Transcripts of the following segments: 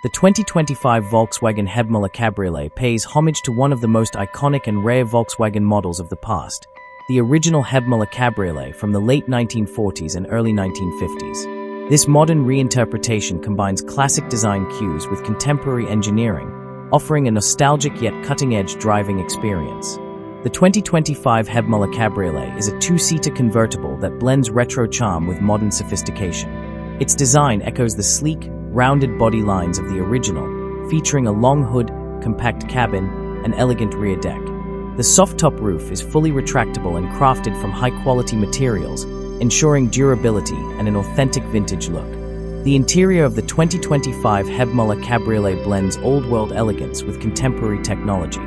The 2025 Volkswagen Hebmüller Cabriolet pays homage to one of the most iconic and rare Volkswagen models of the past, the original Hebmüller Cabriolet from the late 1940s and early 1950s. This modern reinterpretation combines classic design cues with contemporary engineering, offering a nostalgic yet cutting-edge driving experience. The 2025 Hebmüller Cabriolet is a two-seater convertible that blends retro charm with modern sophistication. Its design echoes the sleek, rounded body lines of the original, featuring a long hood, compact cabin, and elegant rear deck. The soft-top roof is fully retractable and crafted from high-quality materials, ensuring durability and an authentic vintage look. The interior of the 2025 Hebmüller Cabriolet blends old-world elegance with contemporary technology.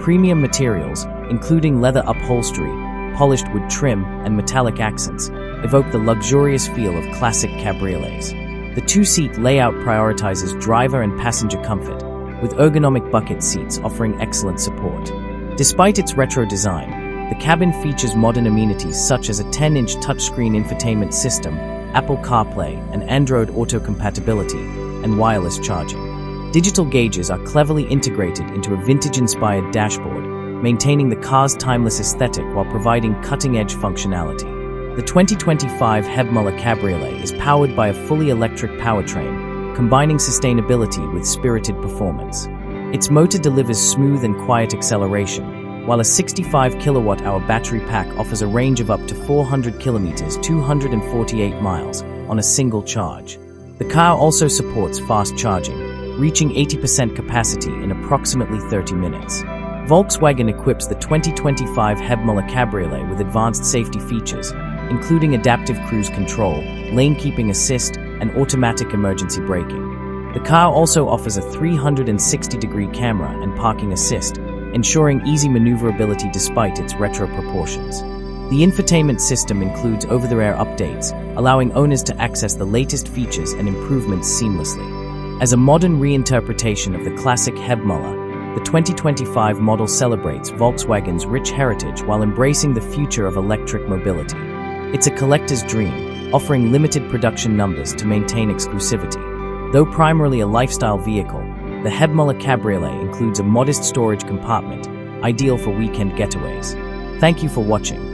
Premium materials, including leather upholstery, polished wood trim, and metallic accents, evoke the luxurious feel of classic cabriolets. The two-seat layout prioritizes driver and passenger comfort, with ergonomic bucket seats offering excellent support. Despite its retro design, the cabin features modern amenities such as a 10-inch touchscreen infotainment system, Apple CarPlay and Android Auto compatibility, and wireless charging. Digital gauges are cleverly integrated into a vintage-inspired dashboard, maintaining the car's timeless aesthetic while providing cutting-edge functionality. The 2025 Hebmüller Cabriolet is powered by a fully electric powertrain, combining sustainability with spirited performance. Its motor delivers smooth and quiet acceleration, while a 65 kilowatt-hour battery pack offers a range of up to 400 kilometers 248 miles on a single charge. The car also supports fast charging, reaching 80% capacity in approximately 30 minutes. Volkswagen equips the 2025 Hebmüller Cabriolet with advanced safety features, including adaptive cruise control, lane keeping assist, and automatic emergency braking. The car also offers a 360-degree camera and parking assist, ensuring easy maneuverability despite its retro proportions. The infotainment system includes over-the-air updates, allowing owners to access the latest features and improvements seamlessly. As a modern reinterpretation of the classic Hebmüller, the 2025 model celebrates Volkswagen's rich heritage while embracing the future of electric mobility. It's a collector's dream, offering limited production numbers to maintain exclusivity. Though primarily a lifestyle vehicle, the Hebmüller Cabriolet includes a modest storage compartment, ideal for weekend getaways. Thank you for watching.